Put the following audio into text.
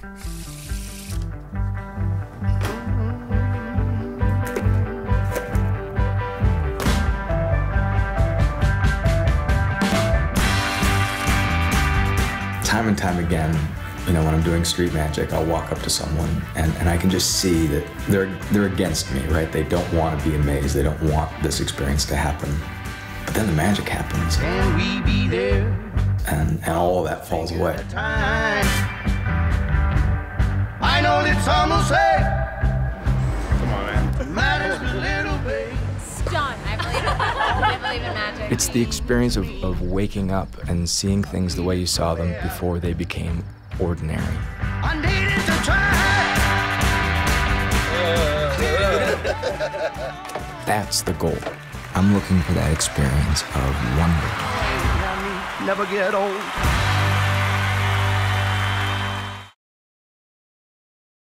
Time and time again, you know, when I'm doing street magic, I'll walk up to someone and, and I can just see that they're they're against me, right? They don't want to be amazed. They don't want this experience to happen. But then the magic happens. Can we be there? And, and all of that falls away. Some will say. Come on, man. Matters a little bit. Done. I believe in I believe in magic. It's the experience of, of waking up and seeing things the way you saw them before they became ordinary. I needed to try. That's the goal. I'm looking for that experience of wonder. Never get old.